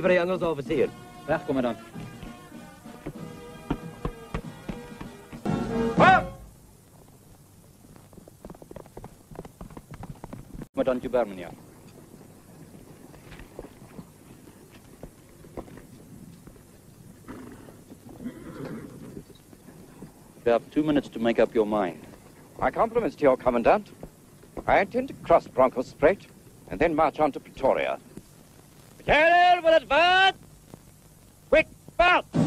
aan ons officier. Commandant. Commandant Joubert, meneer. You have two minutes to make up your mind. My compliments to your commandant. I intend to cross Bronkhorstspruit and then march on to Pretoria. Turner will advance. Quick bounce.